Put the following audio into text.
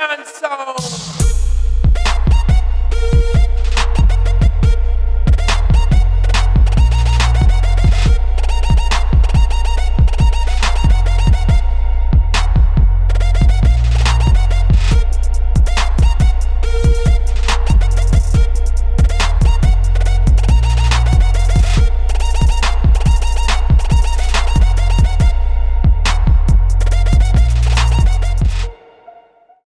millions so.